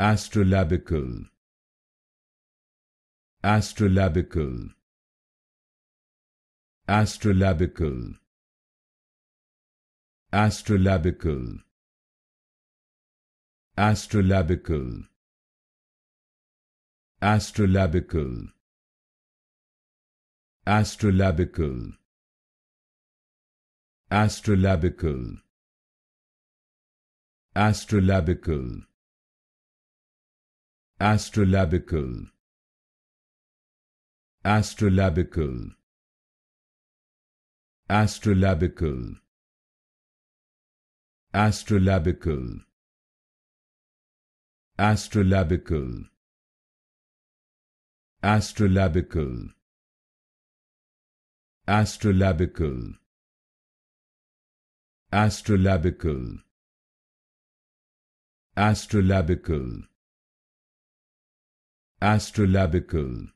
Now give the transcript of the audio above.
astrolabical. Astrolabical. Astrolabical. Astrolabical. Astrolabical. Astrolabical. Astrolabical. Astrolabical. Astrolabical astrolabical. Astrolabical. Astrolabical. Astrolabical. Astrolabical. Astrolabical. Astrolabical. Astrolabical. Astrolabical astrolabical